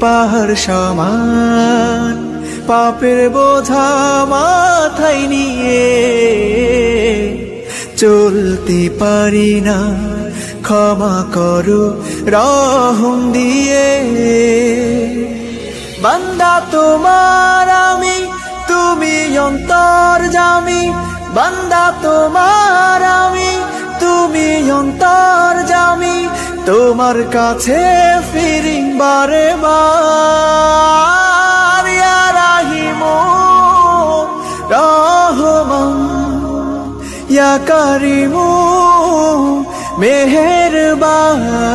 পাহাড় সমান, পাপের বোঝা মাথায় নিয়ে চলতে পারি না, ক্ষমা করো রহম দিয়ে। বান্দা তোমার আমি, তুমি অন্তর জামি। বান্দা তোমার আমি, তুমি অন্তর জামি। তোমার কাছে ফিরি বারে বার ইয়া রাহিমু রহমান ইয়া কারিমু মেহেরবান।